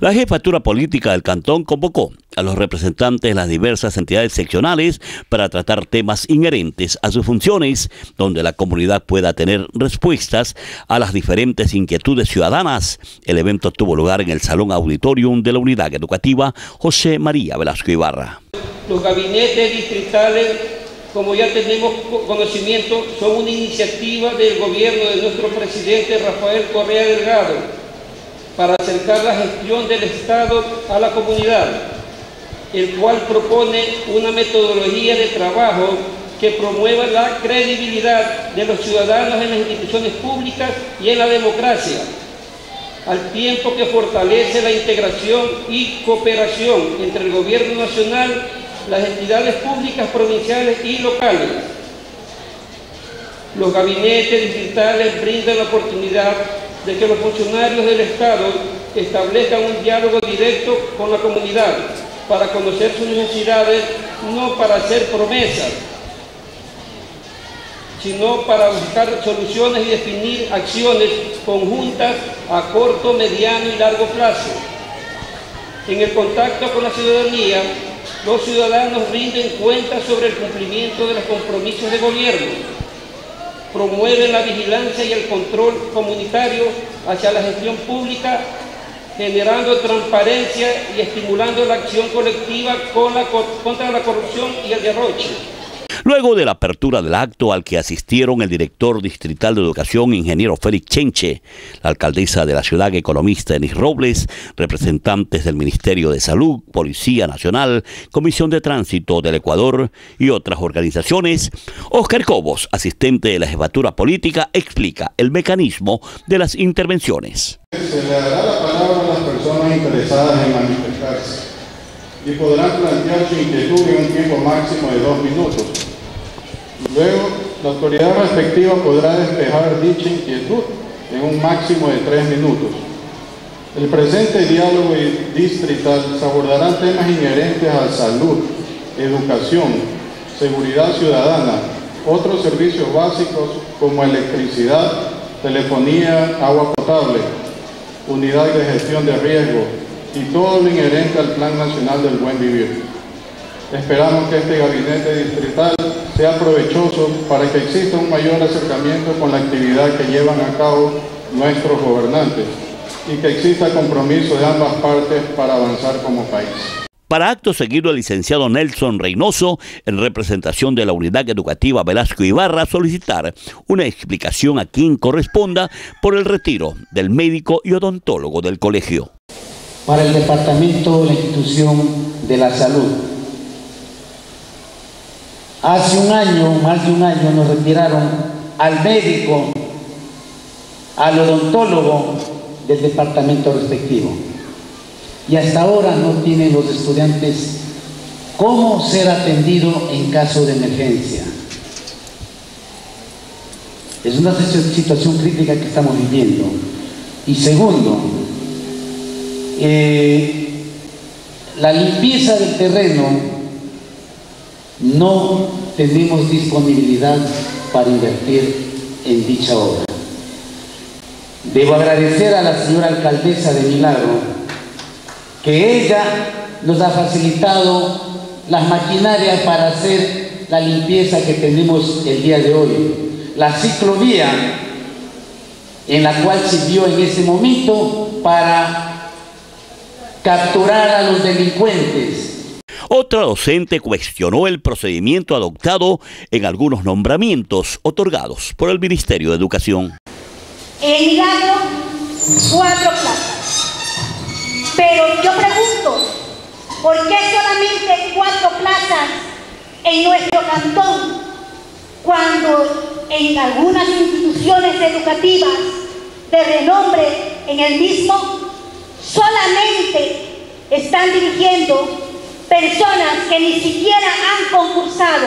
La jefatura política del cantón convocó a los representantes de las diversas entidades seccionales para tratar temas inherentes a sus funciones, donde la comunidad pueda tener respuestas a las diferentes inquietudes ciudadanas. El evento tuvo lugar en el Salón Auditorium de la Unidad Educativa José María Velasco Ibarra. Los gabinetes distritales, como ya tenemos conocimiento, son una iniciativa del gobierno de nuestro presidente Rafael Correa Delgado para acercar la gestión del Estado a la comunidad, el cual propone una metodología de trabajo que promueva la credibilidad de los ciudadanos en las instituciones públicas y en la democracia, al tiempo que fortalece la integración y cooperación entre el gobierno nacional, las entidades públicas provinciales y locales. Los gabinetes distritales brindan la oportunidad de que los funcionarios del Estado establezcan un diálogo directo con la comunidad para conocer sus necesidades, no para hacer promesas, sino para buscar soluciones y definir acciones conjuntas a corto, mediano y largo plazo. En el contacto con la ciudadanía, los ciudadanos rinden cuentas sobre el cumplimiento de los compromisos de gobierno, promueven la vigilancia y el control comunitario hacia la gestión pública, generando transparencia y estimulando la acción colectiva contra la corrupción y el derroche. Luego de la apertura del acto al que asistieron el director distrital de educación, ingeniero Félix Chenche, la alcaldesa de la ciudad, economista Enis Robles, representantes del Ministerio de Salud, Policía Nacional, Comisión de Tránsito del Ecuador y otras organizaciones, Oscar Cobos, asistente de la jefatura política, explica el mecanismo de las intervenciones. Se le dará la palabra a las personas interesadas en manifestarse y podrán plantear su inquietud en un tiempo máximo de dos minutos. Luego, la autoridad respectiva podrá despejar dicha inquietud en un máximo de tres minutos. El presente diálogo distrital se abordarán temas inherentes a salud, educación, seguridad ciudadana, otros servicios básicos como electricidad, telefonía, agua potable, unidad de gestión de riesgo y todo lo inherente al Plan Nacional del Buen Vivir. Esperamos que este gabinete distrital sea provechoso para que exista un mayor acercamiento con la actividad que llevan a cabo nuestros gobernantes y que exista compromiso de ambas partes para avanzar como país. Para acto seguido, el licenciado Nelson Reynoso, en representación de la Unidad Educativa Velasco Ibarra, solicitar una explicación a quien corresponda por el retiro del médico y odontólogo del colegio. Para el Departamento de la Institución de la Salud, Hace un año, más de un año, nos retiraron al médico, al odontólogo del departamento respectivo. Y hasta ahora no tienen los estudiantes cómo ser atendido en caso de emergencia. Es una situación crítica que estamos viviendo. Y segundo, eh, la limpieza del terreno no tenemos disponibilidad para invertir en dicha obra. Debo agradecer a la señora alcaldesa de Milagro que ella nos ha facilitado las maquinarias para hacer la limpieza que tenemos el día de hoy. La ciclovía en la cual sirvió en ese momento para capturar a los delincuentes otra docente cuestionó el procedimiento adoptado en algunos nombramientos otorgados por el Ministerio de Educación. En Milagro, cuatro plazas. Pero yo pregunto, ¿por qué solamente cuatro plazas en nuestro cantón cuando en algunas instituciones educativas de renombre en el mismo solamente están dirigiendo personas que ni siquiera han concursado.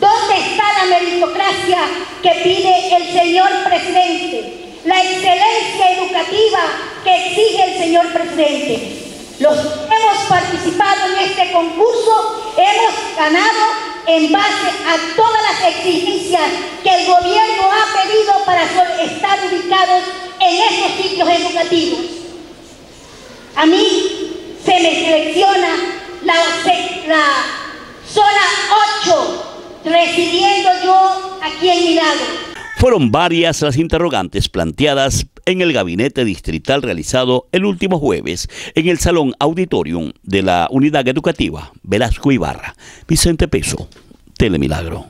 ¿Dónde está la meritocracia que pide el señor presidente? La excelencia educativa que exige el señor presidente. Los que hemos participado en este concurso hemos ganado en base a todas las exigencias que el gobierno ha pedido para a mí se me selecciona la, la zona 8, residiendo yo aquí en Milagro. Fueron varias las interrogantes planteadas en el gabinete distrital realizado el último jueves en el Salón Auditorium de la Unidad Educativa Velasco Ibarra. Vicente Peso, Telemilagro.